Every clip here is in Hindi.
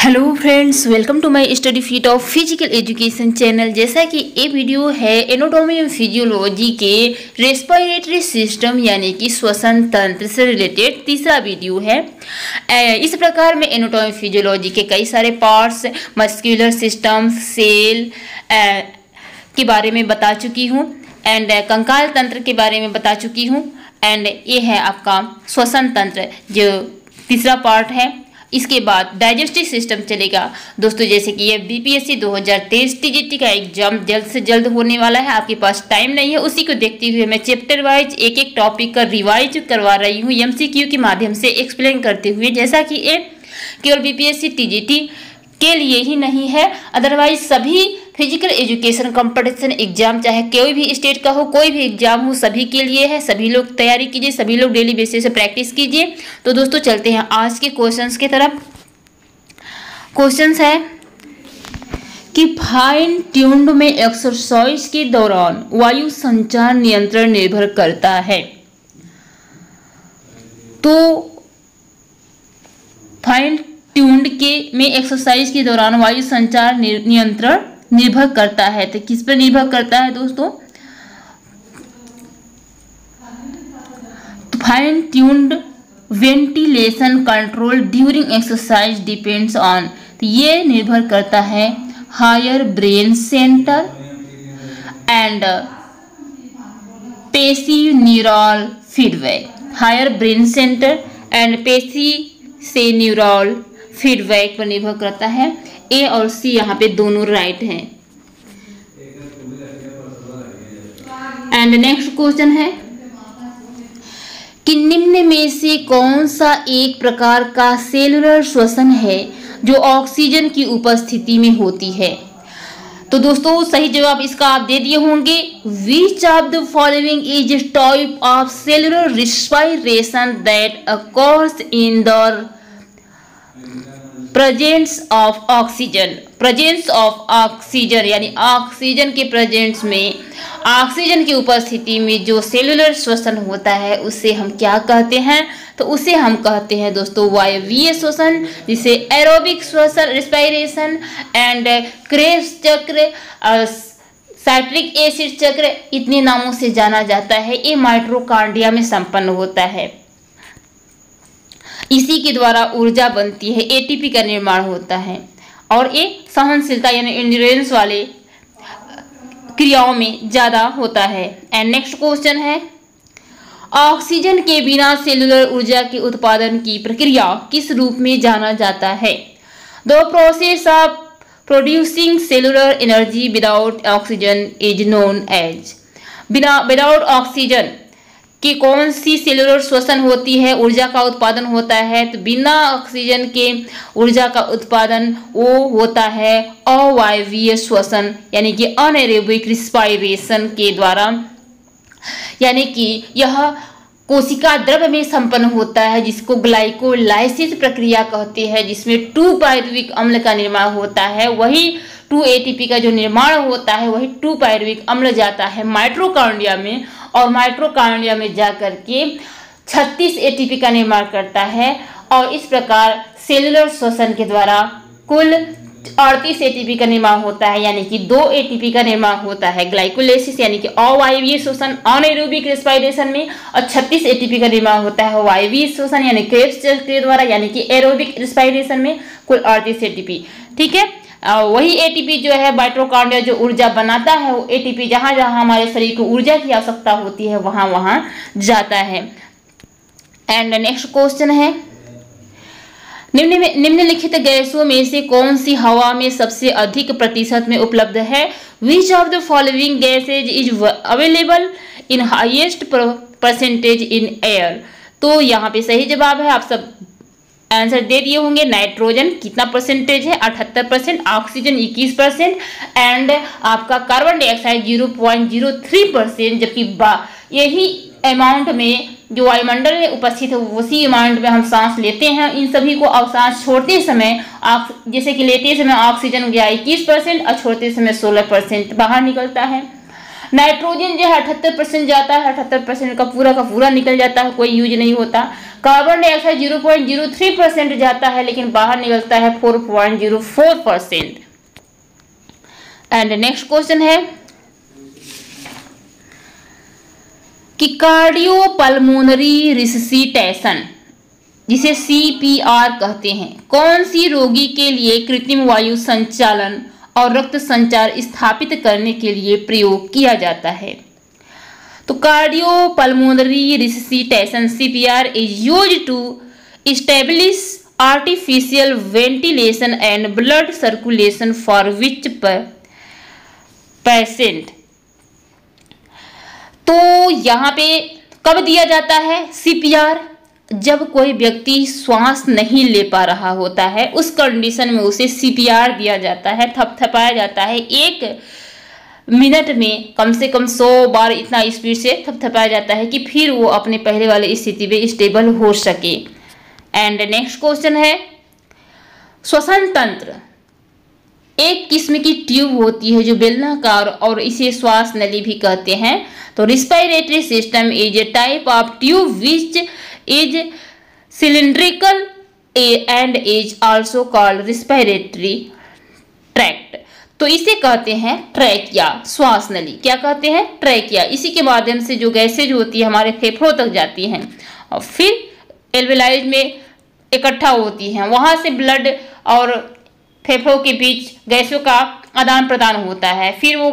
Hello friends welcome to my study fit of physical education channel जैसा कि ये वीडियो है एनोटॉमी एंड फिजियोलॉजी के रेस्पिरेटरी सिस्टम यानी कि श्वसन तंत्र से रिलेटेड तीसरा वीडियो है। इस प्रकार में एनोटॉमी फिजियोलॉजी के कई सारे पार्ट्स मस्क्यूलर सिस्टम सेल के बारे में बता चुकी हूँ एंड कंकाल तंत्र के बारे में बता चुकी हूँ। एंड ये है आपका श्वसन तंत्र, जो तीसरा पार्ट है। इसके बाद डाइजेस्टिव सिस्टम चलेगा। दोस्तों, जैसे कि ये बीपीएससी 2023 टीजीटी का एग्ज़ाम जल्द से जल्द होने वाला है। आपके पास टाइम नहीं है, उसी को देखते हुए मैं चैप्टर वाइज एक एक टॉपिक का रिवाइज करवा रही हूँ एमसीक्यू के माध्यम से एक्सप्लेन करते हुए। जैसा कि ये केवल बीपीएससी टीजीटी के लिए ही नहीं है, अदरवाइज़ सभी फ़िज़िकल एजुकेशन कंपटीशन एग्ज़ाम चाहे कोई भी स्टेट का हो, कोई भी एग्ज़ाम हो, सभी के लिए है, सभी लोग तैयारी कीजिए, सभी लोग डेली बेसिस से प्रैक्टिस कीजिए। तो दोस्तों, चलते हैं आज के क्वेश्चंस की तरफ़। क्वेश्चंस है कि फाइन ट्यून्ड में एक्सरसाइज के दौरान वायु संचार नियंत्रण निर्भर करता है। तो फाइन ट्यून्ड के में एक्सरसाइज के दौरान वायु संचार नियंत्रण निर्भर करता है। तो किस पर निर्भर करता है दोस्तों? Fine tuned ventilation control during exercise depends on तो ये निर्भर करता है higher brain centre and pacey neural feedback higher brain centre and pacey से न्यूरल फीडबैक पर निर्भर करता है। ए और सी यहाँ पे दोनों राइट हैं। एंड नेक्स्ट क्वेश्चन है, कि निम्न में से कौन सा एक प्रकार का सेलुलर श्वसन है जो ऑक्सीजन की उपस्थिति में होती है? तो दोस्तों, सही जवाब इसका आप दे दिए होंगे। Which of the following is type of cellular respiration that occurs in the presence of oxygen presence of oxygen यानी ऑक्सीजन के प्रेजेंस में ऑक्सीजन की उपस्थिति में जो सेलुलर श्वसन होता है, उसे हम क्या कहते हैं? तो उसे हम कहते हैं दोस्तों वायवीय श्वसन, जिसे एरोबिक श्वसन रिस्पायरेशन एंड क्रेस चक्र साइट्रिक एसिड चक्र, इतने नामों से जाना जाता है। ये माइट्रोकांडिया में संपन्न होता है। इसी के द्वारा ऊर्जा बनती है एटीपी का निर्माण होता है। और ये सहनशीलता यानी इंड्योरेंस वाले क्रियाओं में ज़्यादा होता है। एंड नेक्स्ट क्वेश्चन है ऑक्सीजन के बिना सेलुलर ऊर्जा के उत्पादन की प्रक्रिया किस रूप में जाना जाता है? The process of producing cellular energy without oxygen is known as बिना विदाउट ऑक्सीजन कि कौन सी सेलुलर श्वसन होती है, ऊर्जा का उत्पादन होता है तो बिना ऑक्सीजन के ऊर्जा का उत्पादन वो होता है अवायवीय श्वसन, यानी कि अनएरोबिक रिस्पायरेशन के द्वारा। यानी कि यह कोशिका द्रव्य में संपन्न होता है, जिसको ग्लाइकोलाइसिस प्रक्रिया कहते हैं, जिसमें टू पायरुविक अम्ल का निर्माण होता है। वही टू एटीपी का जो निर्माण होता है, वही टू पायरुविक अम्ल जाता है। माइट्रोकांडिया में और माइट्रोकांडिया में जा के 36 एटीपी का निर्माण करता है और इस प्रकार सेलुलर श्वसन के द्वारा कुल अड़तीस एटीपी का निर्माण होता है, यानी कि दो एटीपी का निर्माण होता है। ग्लाइकोलाइसिस यानी कि अवायवीय शोषण अनएरोबिक रेस्पायरेशन में और 36 एटीपी का निर्माण होता है। वायवीय शोषण यानी क्रेब्स के द्वारा, यानी कि एरोबिक रेस्पायरेशन में कुल अड़तीस एटीपी ठीक है? वही एटीपी जो है माइट्रोकांड्रिया जो ऊर्जा बनाता है, वो एटीपी जहाँ जहाँ हमारे शरीर को ऊर्जा की आवश्यकता होती है, वहाँ वहाँ जाता है। एंड नेक्स्ट क्वेश्चन है। निम्न में निम्नलिखित गैसों में से कौन सी हवा में सबसे अधिक प्रतिशत में उपलब्ध है? Which of the following gases is available in highest percentage in air तो यहाँ पे सही जवाब है, आप सब आंसर दे दिए होंगे नाइट्रोजन कितना परसेंटेज है? अठहत्तर परसेंट ऑक्सीजन इक्कीस परसेंट एंड आपका carbon dioxide zero point zero three percent जबकि यही अमाउंट में जो वायुमंडल में उपस्थित है, उसी अमाउंट में हम सांस लेते हैं। इन सभी को अब सांस छोड़ते समय जैसे कि लेते समय ऑक्सीजन गया इक्कीस परसेंट और छोड़ते समय सोलह परसेंट बाहर निकलता है। नाइट्रोजन जो है अठहत्तर परसेंट जाता है, अठहत्तर परसेंट का पूरा का पूरा निकल जाता है, कोई यूज़ नहीं होता। Carbon dioxide zero point zero three percent जाता है, लेकिन बाहर निकलता है four point zero four percent and next question है कि कार्डियो पल्मोनरी रिससीटेशन जिसे सीपीआर कहते हैं, कौन सी रोगी के लिए कृत्रिम वायु संचालन और रक्त संचार स्थापित करने के लिए प्रयोग किया जाता है? तो cardio pulmonary resuscitation CPR is use to establish artificial ventilation and blood circulation for which patient तो यहाँ पे कब दिया जाता है सीपीआर जब कोई व्यक्ति श्वास नहीं ले पा रहा होता है, उस कंडीशन में उसे सीपीआर दिया जाता है, थपथपाया जाता है। एक मिनट में कम से कम सौ बार इतना स्पीड से थपथपाया जाता है कि फिर वो अपने पहले वाले स्थिति में स्टेबल हो सके। एंड नेक्स्ट क्वेश्चन है श्वसन तंत्र एक किस्म की ट्यूब होती है जो बेलनाकार और इसे श्वास नली भी कहते हैं। तो respiratory system is a type of tube which is cylindrical and is also called respiratory tract तो इसे कहते हैं ट्रैकिया, श्वास नली। क्या कहते हैं? ट्रैकिया। इसी के माध्यम से जो गैसेज होती है, हमारे फेफड़ों तक जाती हैं। और फिर एल्वेलाइज में इकट्ठा होती हैं। वहाँ से ब्लड और फेफड़ों के बीच गैसों का आदान प्रदान होता है। फिर वो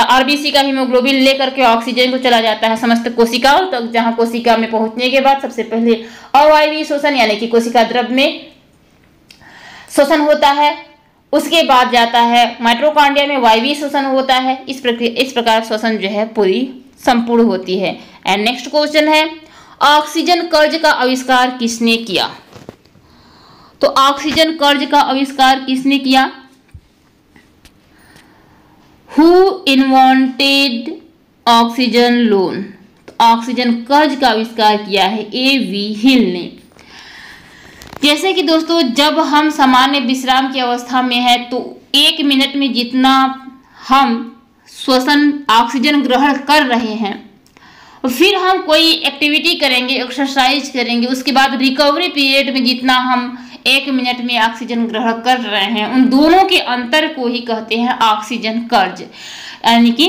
आरबीसी का हीमोग्लोबिन लेकर के ऑक्सीजन को चला जाता है समस्त कोशिकाओं तक तो जहाँ कोशिका में पहुँचने के बाद सबसे पहले अवायवी शोषण, यानी कि कोशिका द्रव में शोषण होता है। उसके बाद जाता है माइट्रोकांडिया में वायवी श्वसन होता है। इस प्रक्रिया, इस प्रकार श्वसन जो है पूरी संपूर्ण होती है। एंड नेक्स्ट क्वेश्चन है ऑक्सीजन कर्ज का आविष्कार किसने किया? तो ऑक्सीजन कर्ज का आविष्कार किसने किया? Who invented oxygen loan oxygen कर्ज का आविष्कार किया है ए वी हिल ने। जैसे कि दोस्तों, जब हम सामान्य विश्राम की अवस्था में है तो एक मिनट में जितना हम श्वसन ऑक्सीजन ग्रहण कर रहे हैं, फिर हम कोई एक्टिविटी करेंगे एक्सरसाइज करेंगे, उसके बाद रिकवरी पीरियड में जितना हम एक मिनट में ऑक्सीजन ग्रहण कर रहे हैं, उन दोनों के अंतर को ही कहते हैं ऑक्सीजन कर्ज यानी कि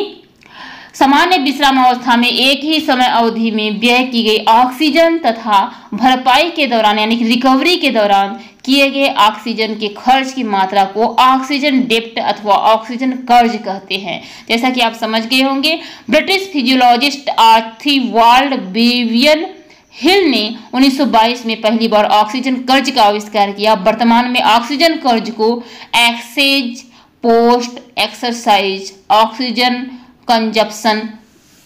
सामान्य विश्राम अवस्था में एक ही समय अवधि में व्यय की गई ऑक्सीजन तथा भरपाई के दौरान, यानी रिकवरी के दौरान, किए गए ऑक्सीजन के खर्च की मात्रा को ऑक्सीजन डेप्ट अथवा ऑक्सीजन कर्ज कहते हैं। जैसा कि आप समझ गए होंगे, ब्रिटिश फिजियोलॉजिस्ट आर्थीवाल्ड बेवियन हिल ने 1922 में पहली बार ऑक्सीजन कर्ज का आविष्कार किया। वर्तमान में ऑक्सीजन कर्ज को excess, post exercise, oxygen consumption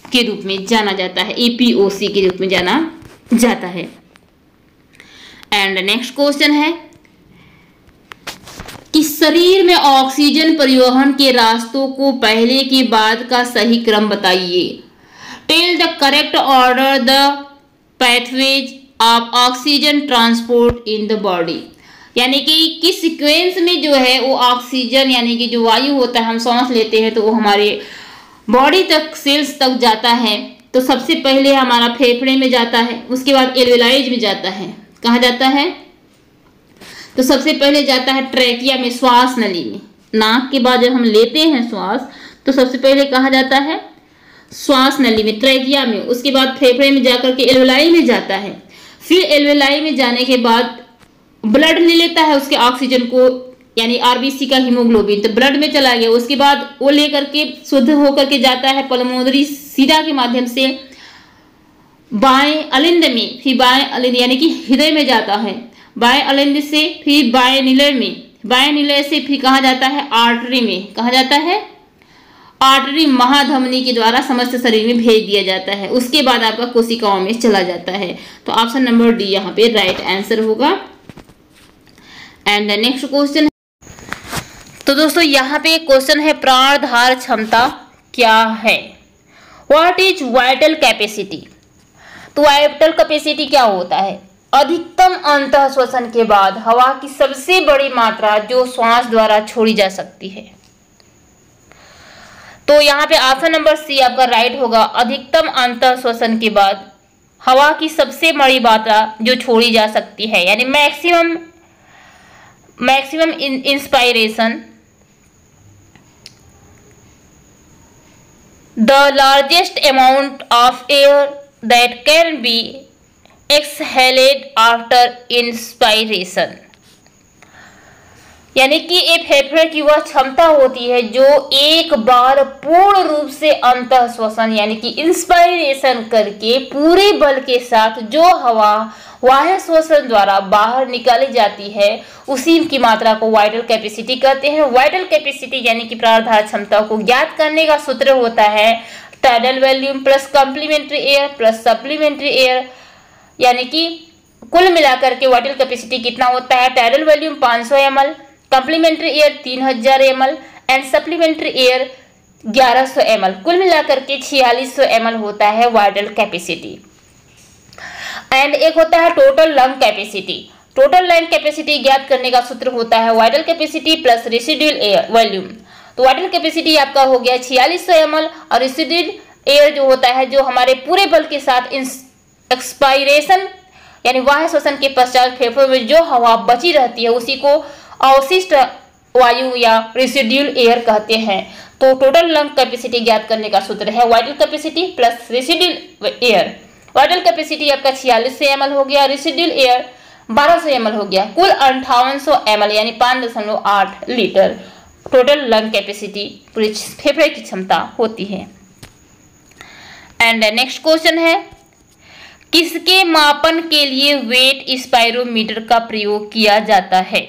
के रूप में जाना जाता है एपीओसी के रूप में जाना जाता है। एंड नेक्स्ट क्वेश्चन है कि शरीर में ऑक्सीजन परिवहन के रास्तों को पहले के बाद का सही क्रम बताइए। Tell the correct order the pathways of oxygen transport in the body यानी कि किस सीक्वेंस में जो है वो ऑक्सीजन यानी कि जो वायु होता है, हम सांस लेते हैं तो वो हमारे बॉडी तक सेल्स तक जाता है तो सबसे पहले हमारा फेफड़े में जाता है, उसके बाद एलवेलाइज में जाता है। कहा जाता है? तो सबसे पहले जाता है ट्रैकिया में, श्वास नली में। नाक के बाद जब हम लेते हैं श्वास तो सबसे पहले कहा जाता है? श्वास नली में, ट्रैकिया में। उसके बाद फेफड़े में जाकर के एलवेलाई में जाता है। फिर एलवेलाई में जाने के बाद ब्लड ले लेता है, उसके ऑक्सीजन को यानी आरबीसी का हीमोग्लोबिन तो ब्लड में चला गया। उसके बाद वो लेकर के शुद्ध होकर के जाता है पलमोदरी सीधा के माध्यम से। बाएँ अलिंद में, फिर बाएँ अलिंद, यानी कि हृदय में जाता है। बाएँ अलिंद से, फिर बाएँ निलय में। बाएँ निलय से फिर कहा जाता है आर्टरी में। कहा जाता है आर्टरी महाधमनी के द्वारा समस्त शरीर में भेज दिया जाता है। उसके बाद आपका कोशिकाओं में चला जाता है। तो ऑप्शन नंबर डी यहाँ पे राइट आंसर होगा। एंड नेक्स्ट क्वेश्चन तो दोस्तों, यहाँ पे क्वेश्चन है, प्राणधार क्षमता क्या है? व्हाट इज़ वाइटल कैपेसिटी तो वाइटल कैपेसिटी क्या होता है? अधिकतम अंत श्वसन के बाद हवा की सबसे बड़ी मात्रा जो श्वास द्वारा छोड़ी जा सकती है। तो यहाँ पे ऑप्शन नंबर सी आपका राइट होगा। अधिकतम अंत श्वसन के बाद हवा की सबसे बड़ी मात्रा जो छोड़ी जा सकती है। यानी maximum maximum inspiration the largest amount of air that can be exhaled after inspiration. यानी कि एक फेफड़े की वह क्षमता होती है जो एक बार पूर्ण रूप से अंत श्वसन यानी कि इंस्पायरेशन करके पूरे बल के साथ जो हवा वाह्य श्वसन द्वारा बाहर निकाली जाती है, उसी की मात्रा को वाइटल कैपेसिटी कहते हैं। वाइटल कैपेसिटी यानी कि प्राणधार क्षमता को ज्ञात करने का सूत्र होता है। Tidal volume plus complementary air plus supplementary air यानी कि कुल मिलाकर के वाइटल कैपेसिटी कितना होता है? टाइडल वॉल्यूम 500 सौ कॉम्प्लीमेंट्री एयर तीन हज़ार एम एंड सप्लीमेंट्री एयर 1100 सौ कुल मिलाकर के छियालीस सौ एम होता है वाइटल कैपेसिटी एंड एक होता है total lung capacity total lung capacity ज्ञात करने का सूत्र होता है vital capacity plus residual air volume तो वाइटल कैपेसिटी आपका हो गया छियालीस सौ और रेसिड्यूल एयर जो होता है, जो हमारे पूरे बल के साथ एक्सपायरेशन यानी वाह श्वसन के पश्चात फेफड़ों में जो हवा बची रहती है, उसी को अवशिष्ट वायु या रेसिड्यूल एयर कहते हैं। तो टोटल लंग कैपेसिटी ज्ञात करने का सूत्र है vital capacity plus residual air vital capacity आपका छियालीस सौ एम हो गया रेसिड्यूल एयर बारह सौ एम हो गया, कुल अंठावन सौ एम यानी पाँच दशमलव आठ लीटर टोटल लंग कैपेसिटी पूरे फेफड़े की क्षमता होती है। एंड नेक्स्ट क्वेश्चन है, किसके मापन के लिए वेट स्पायरोमीटर का प्रयोग किया जाता है?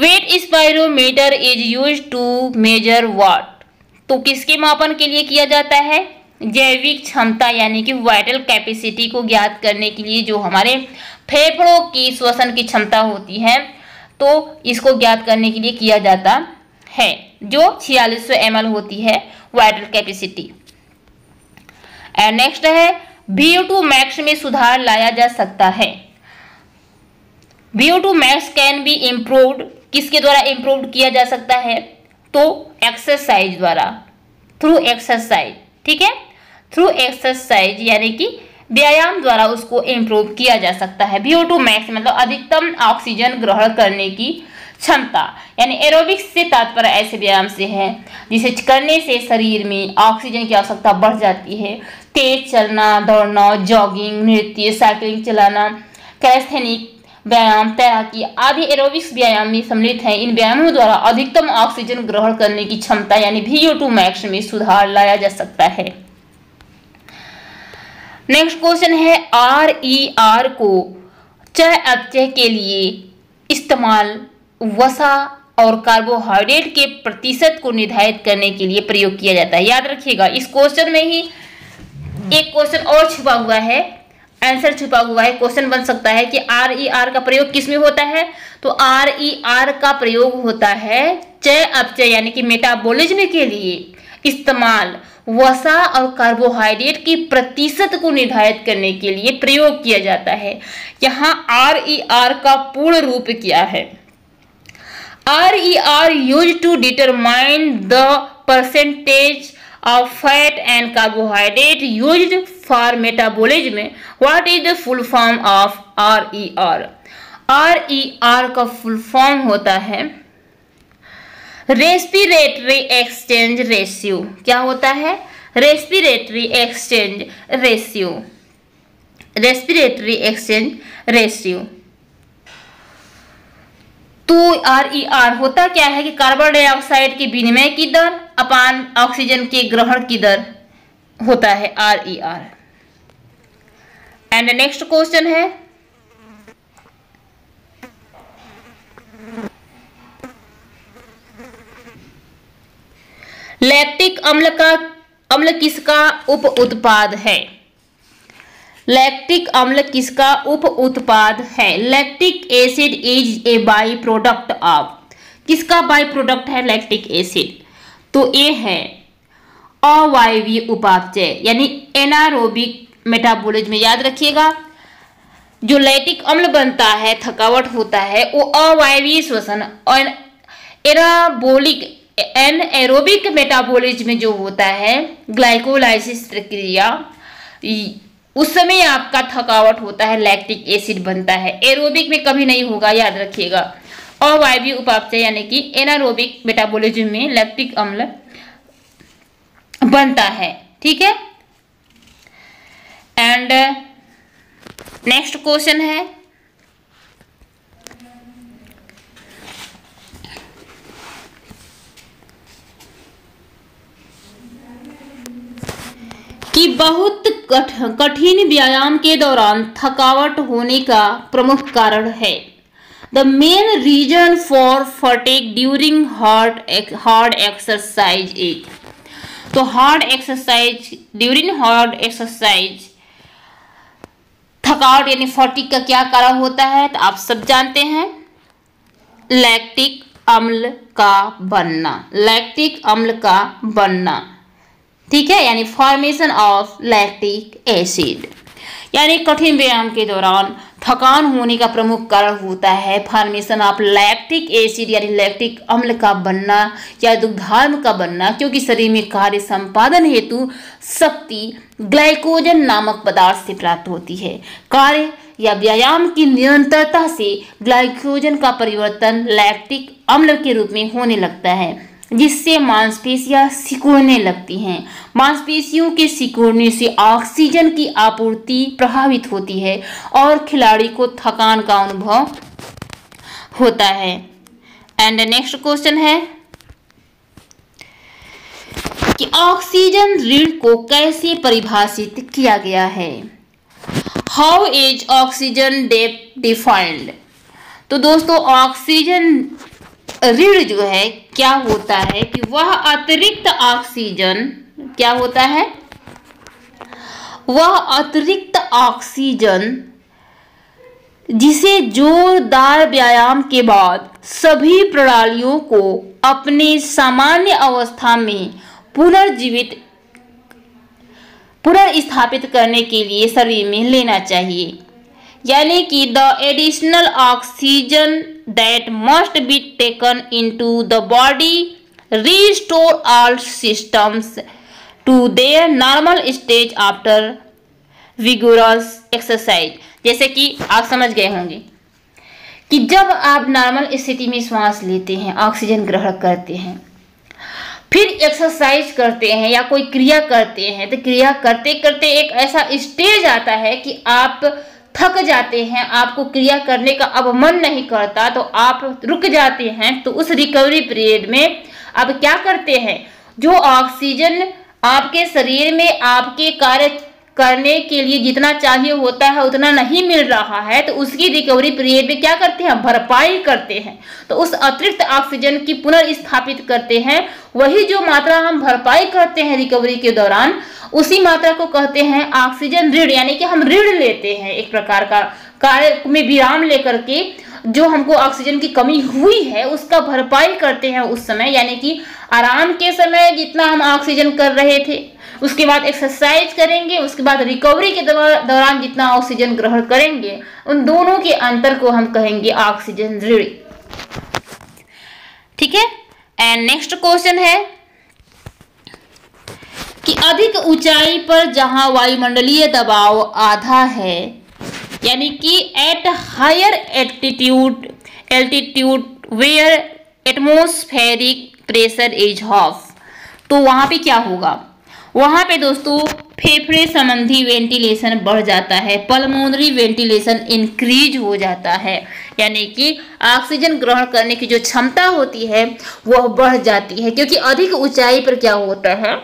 Wet spirometer is use to measure what तो किसके मापन के लिए किया जाता है? जैविक क्षमता, यानी कि वाइटल कैपेसिटी को ज्ञात करने के लिए जो हमारे फेफड़ों की श्वसन की क्षमता होती है तो इसको ज्ञात करने के लिए किया जाता है, जो छियालीस सौ होती है वाइटल कैपेसिटी एंड नेक्स्ट है वी टू मैक्स में सुधार लाया जा सकता है। V two max can be improved किसके द्वारा इम्प्रूव किया जा सकता है? तो एक्सरसाइज द्वारा। थ्रू एक्सरसाइज ठीक है? थ्रू एक्सरसाइज यानी कि व्यायाम द्वारा उसको इम्प्रूव किया जा सकता है। वी टू मैक्स मतलब अधिकतम ऑक्सीजन ग्रहण करने की क्षमता, यानी एरोबिक्स से तात्पर्य ऐसे व्यायाम से है, जिसे करने से शरीर में ऑक्सीजन की आवश्यकता बढ़ जाती है। तेज चलना, दौड़ना जॉगिंग नृत्य साइकिलिंग चलाना कैस्थेनिक व्यायाम, तैराकी आदि एरोबिक्स व्यायाम में सम्मिलित है। इन व्यायामों द्वारा अधिकतम ऑक्सीजन ग्रहण करने की क्षमता, यानी वीओ टू मैक्स में सुधार लाया जा सकता है। नेक्स्ट क्वेश्चन है आर ई आर को चय अपचय के लिए इस्तेमाल वसा और कार्बोहाइड्रेट के प्रतिशत को निर्धारित करने के लिए प्रयोग किया जाता है। याद रखिएगा, इस क्वेश्चन में ही एक क्वेश्चन और छुपा हुआ है। आंसर छुपा हुआ है। क्वेश्चन बन सकता है कि आर ई आर का प्रयोग किसमें होता है? तो आर ई आर का प्रयोग होता है चय अपचय, यानी कि मेटाबॉलिज्म के लिए इस्तेमाल। वसा और कार्बोहाइड्रेट की प्रतिशत को निर्धारित करने के लिए प्रयोग किया जाता है। यहाँ आर ई आर का पूर्ण रूप क्या है? R E R use to determine the percentage of fat and carbohydrate used for metabolism, what is the full form of RER RER का फुल फॉर्म होता है रेस्पिरेटरी एक्सचेंज रेशियो क्या होता है? Respiratory exchange ratio respiratory exchange ratio तो आर ई आर होता क्या है कि कार्बन डाइऑक्साइड के विनिमय की दर अपान ऑक्सीजन के ग्रहण की दर होता है R E R and next question है, लैक्टिक अम्ल का, अम्ल किसका उप उत्पाद है? लैक्टिक अम्ल किसका उप उत्पाद है? Lactic acid is a by product of किसका बाई प्रोडक्ट है लैक्टिक एसिड? तो ए है अवायवीय उपापचय, यानी एनारोबिक मेटाबॉलिज्म याद रखिएगा। जो लैटिक अम्ल बनता है, थकावट होता है, वो अवायवीय श्वसन एनाबोलिक एन एरोबिक मेटाबॉलिज्म जो होता है ग्लाइकोलाइसिस प्रक्रिया उस समय आपका थकावट होता है लैक्टिक एसिड बनता है। एरोबिक में कभी नहीं होगा, याद रखिएगा। अवायवीय उपापचय यानी कि एनारोबिक मेटाबॉलिज्म में लैक्टिक अम्ल बनता है, ठीक है? एंड नेक्स्ट क्वेश्चन है। कि बहुत कठिन व्यायाम के दौरान थकावट होने का प्रमुख कारण है। The main reason for fatigue during hard hard exercise is तो hard exercise during hard exercise थकावट यानी फटिक का क्या कारण होता है? तो आप सब जानते हैं लैक्टिक अम्ल का बनना लैक्टिक अम्ल का बनना, ठीक है? यानी फॉर्मेशन ऑफ़ लैक्टिक एसिड यानी कठिन व्यायाम के दौरान थकान होने का प्रमुख कारण होता है। फॉर्मेशन ऑफ़ लैक्टिक एसिड यानी लैक्टिक अम्ल का बनना या दुग्धार्म का बनना, क्योंकि शरीर में कार्य संपादन हेतु शक्ति ग्लाइकोजन नामक पदार्थ से प्राप्त होती है। कार्य या व्यायाम की निरंतरता से ग्लाइकोजन का परिवर्तन लैक्टिक अम्ल के रूप में होने लगता है। जिससे मांसपेशियाँ सिकुड़ने लगती हैं। मांसपेशियों के सिकुड़ने से ऑक्सीजन की आपूर्ति प्रभावित होती है और खिलाड़ी को थकान का अनुभव होता है। एंड नेक्स्ट क्वेश्चन है कि ऑक्सीजन ऋण को कैसे परिभाषित किया गया है? How is oxygen debt defined तो दोस्तों, ऑक्सीजन ऋण जो है, क्या होता है कि वह अतिरिक्त ऑक्सीजन क्या होता है? वह अतिरिक्त ऑक्सीजन जिसे जोरदार व्यायाम के बाद सभी प्रणालियों को अपने सामान्य अवस्था में पुनर्जीवित, पुनर्स्थापित करने के लिए शरीर में लेना चाहिए। यानी कि the additional oxygen that must be taken into the body restore all systems to their normal stage after vigorous exercise जैसे कि आप समझ गए होंगे कि जब आप नॉर्मल स्थिति में श्वास लेते हैं ऑक्सीजन ग्रहण करते हैं, फिर एक्सरसाइज करते हैं या कोई क्रिया करते हैं तो क्रिया करते करते एक ऐसा स्टेज आता है कि आप थक जाते हैं, आपको क्रिया करने का अब मन नहीं करता तो आप रुक जाते हैं तो उस रिकवरी पीरियड में अब क्या करते हैं? जो ऑक्सीजन आपके शरीर में आपके कार्य करने के लिए जितना चाहिए होता है, उतना नहीं मिल रहा है तो उसकी रिकवरी पीरियड में क्या करते हैं? भरपाई करते हैं। तो उस अतिरिक्त ऑक्सीजन की पुनर्स्थापित करते हैं। वही जो मात्रा हम भरपाई करते हैं रिकवरी के दौरान, उसी मात्रा को कहते हैं ऑक्सीजन ऋण, यानी कि हम ऋण लेते हैं एक प्रकार का कार्य में विराम लेकर के, जो हमको ऑक्सीजन की कमी हुई है, उसका भरपाई करते हैं उस समय। यानी कि आराम के समय जितना हम ऑक्सीजन कर रहे थे उसके बाद एक्सरसाइज करेंगे, उसके बाद रिकवरी के दौरान जितना ऑक्सीजन ग्रहण करेंगे, उन दोनों के अंतर को हम कहेंगे ऑक्सीजन ऋण ठीक है? एंड नेक्स्ट क्वेश्चन है कि अधिक ऊंचाई पर जहाँ वायुमंडलीय दबाव आधा है, यानी कि at higher altitude altitude where atmospheric pressure is half तो वहाँ पे क्या होगा? वहाँ पे दोस्तों, फेफड़े संबंधी वेंटिलेशन बढ़ जाता है पलमोनरी वेंटिलेशन इंक्रीज हो जाता है। यानी कि ऑक्सीजन ग्रहण करने की जो क्षमता होती है, वह बढ़ जाती है, क्योंकि अधिक ऊंचाई पर क्या होता है?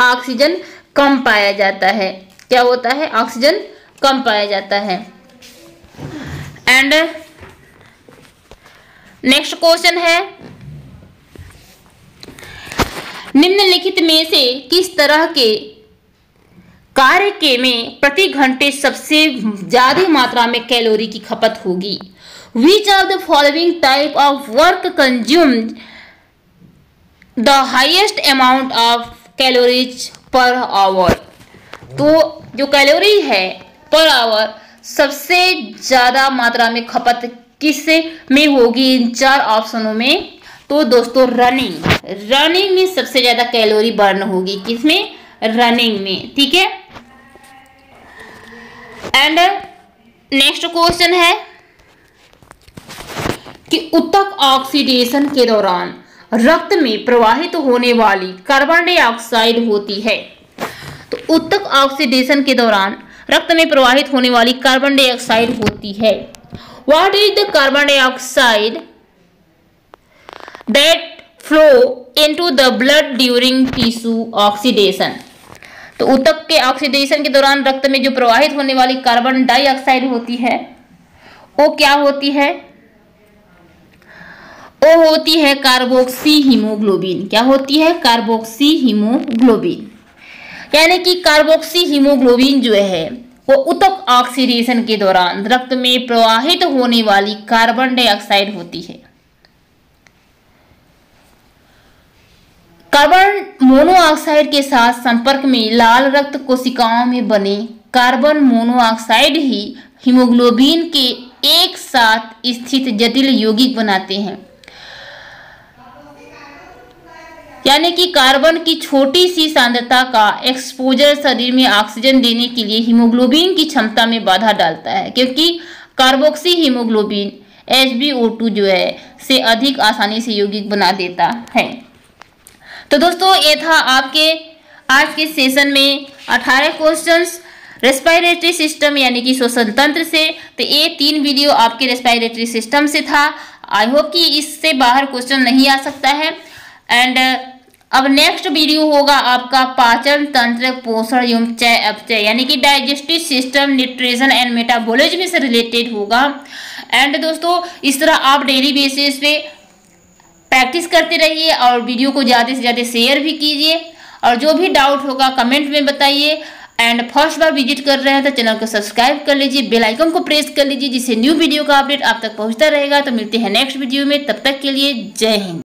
ऑक्सीजन कम पाया जाता है। क्या होता है? ऑक्सीजन कम पाया जाता है। एंड नेक्स्ट क्वेश्चन है निम्नलिखित में से किस तरह के कार्य के में प्रति घंटे सबसे ज़्यादा मात्रा में कैलोरी की खपत होगी? Which are the following type of work consumed the highest amount of calories per hour तो जो कैलोरी है पर आवर सबसे ज़्यादा मात्रा में खपत किसमें होगी? इन चार ऑप्शनों में तो दोस्तों रनिंग रनिंग में सबसे ज़्यादा कैलोरी बर्न होगी किसमें? रनिंग में, ठीक है? एंड नेक्स्ट क्वेश्चन है कि उत्तक ऑक्सीडेशन के दौरान रक्त में प्रवाहित होने वाली कार्बन डाइऑक्साइड होती है। तो उत्तक ऑक्सीडेशन के दौरान रक्त में प्रवाहित होने वाली कार्बन डाइऑक्साइड होती है। What is the carbon dioxide that flow into the blood during tissue oxidation तो उत्तक के ऑक्सीडेशन के दौरान रक्त में जो प्रवाहित होने वाली कार्बन डाइऑक्साइड होती है, वो क्या होती है? वो होती है कार्बोक्सी हीमोग्लोबिन क्या होती है? कार्बोक्सी हीमोग्लोबिन यानी कि कार्बोक्सी हीमोग्लोबिन जो है, वो उत्तक ऑक्सीडेशन के दौरान रक्त में प्रवाहित होने वाली कार्बन डाइऑक्साइड होती है। कार्बन मोनोऑक्साइड के साथ संपर्क में लाल रक्त कोशिकाओं में बने कार्बन मोनोऑक्साइड ही हीमोग्लोबिन के एक साथ स्थित जटिल यौगिक बनाते हैं। यानी कि कार्बन की छोटी सी सांद्रता का एक्सपोजर शरीर में ऑक्सीजन देने के लिए हीमोग्लोबिन की क्षमता में बाधा डालता है, क्योंकि कार्बोक्सी हीमोग्लोबिन एच जो है, से अधिक आसानी से यौगिक बना देता है। तो दोस्तों, ये था आपके आज के सेशन में 18 क्वेश्चंस रेस्पायरेटरी सिस्टम यानी कि श्वसन तंत्र से। तो ये तीन वीडियो आपके रेस्पायरेटरी सिस्टम से था। आई होप कि इससे बाहर क्वेश्चन नहीं आ सकता है। एंड अब नेक्स्ट वीडियो होगा आपका पाचन तंत्र पोषण एवं चय अपचय यानी कि digestive system nutrition and metabolism से रिलेटेड होगा। एंड दोस्तों, इस तरह आप डेली बेसिस पे प्रैक्टिस करते रहिए और वीडियो को ज़्यादा से ज़्यादा शेयर भी कीजिए। और जो भी डाउट होगा, कमेंट में बताइए। एंड फ़र्स्ट बार विज़िट कर रहे हैं तो चैनल को सब्सक्राइब कर लीजिए, बेल आइकन को प्रेस कर लीजिए, जिससे न्यू वीडियो का अपडेट आप तक पहुँचता रहेगा। तो मिलते हैं नेक्स्ट वीडियो में, तब तक के लिए जय हिंद।